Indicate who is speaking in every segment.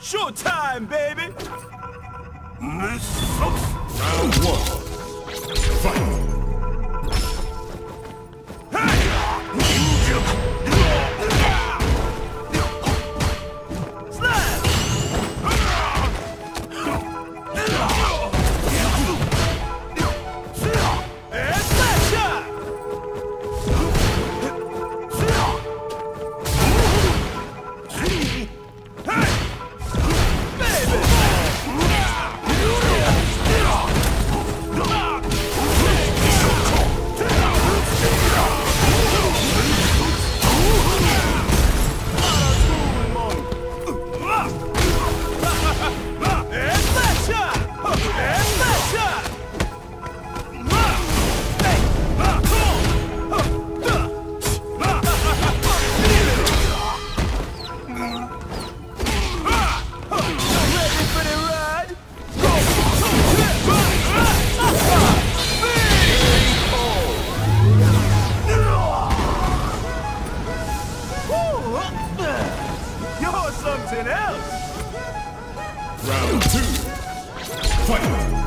Speaker 1: Showtime, baby!
Speaker 2: Round one. Fight.
Speaker 1: You're something else!
Speaker 2: Round two, fight!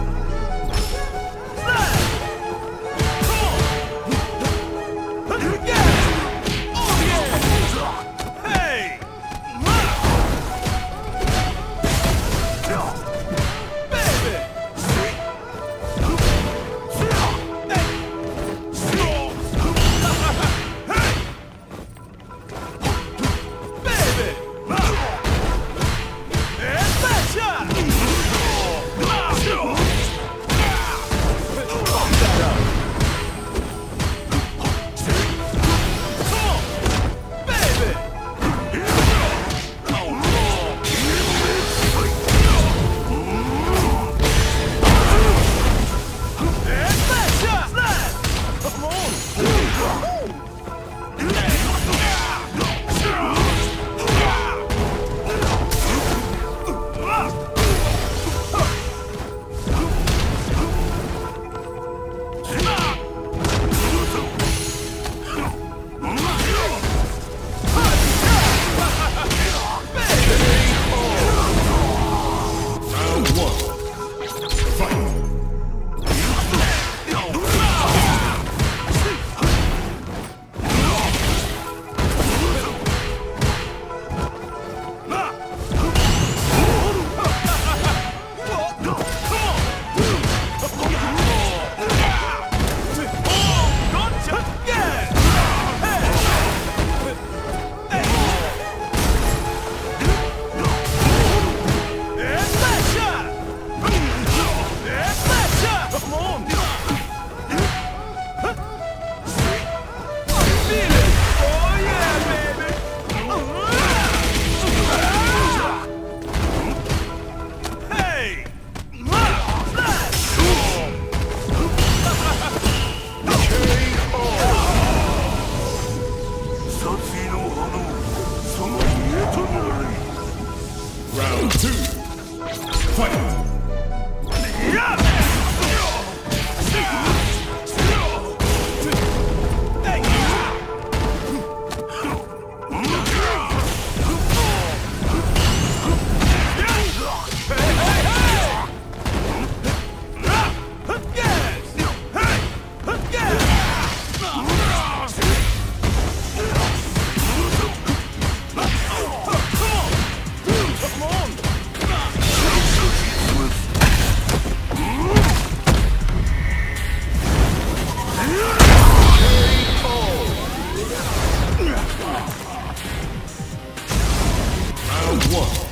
Speaker 1: Round one.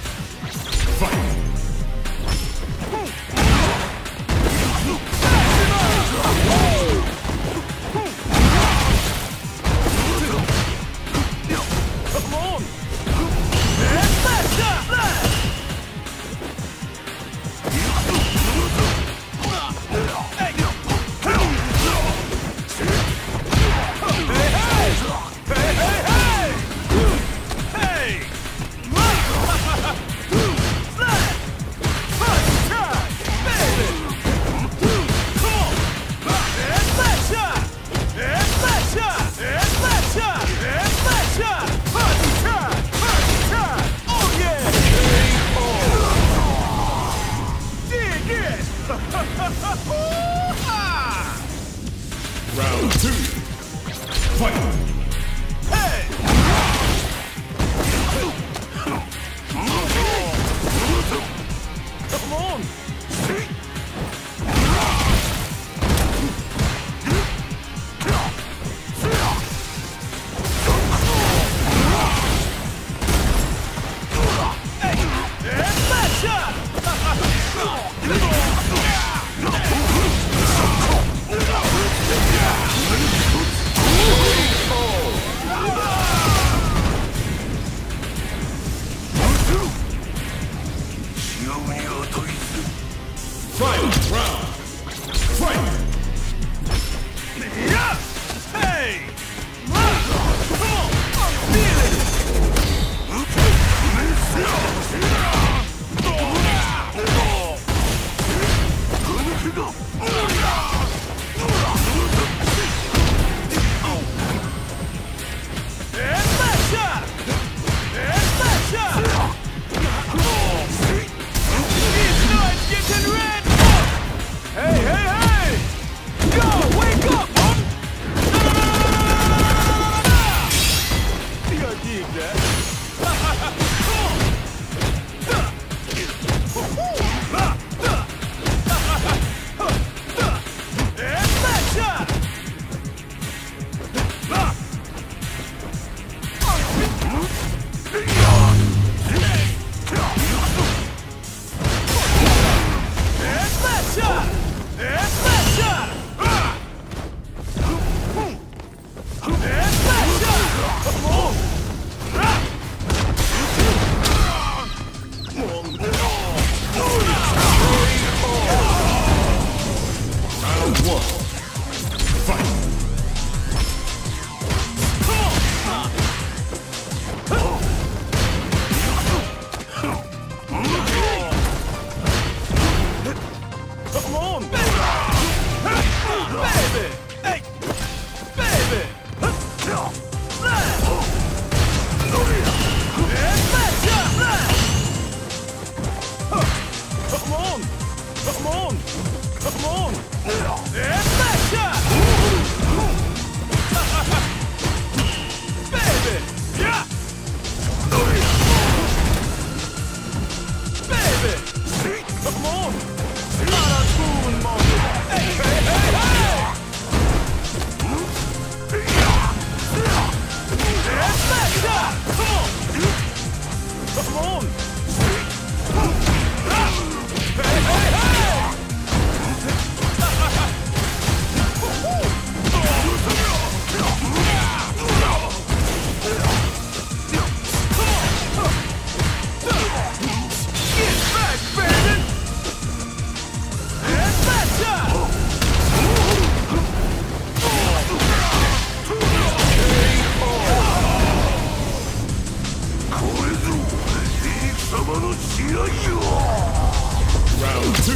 Speaker 1: Round two. Round two.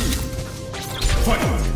Speaker 1: Fight!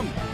Speaker 2: 홈런.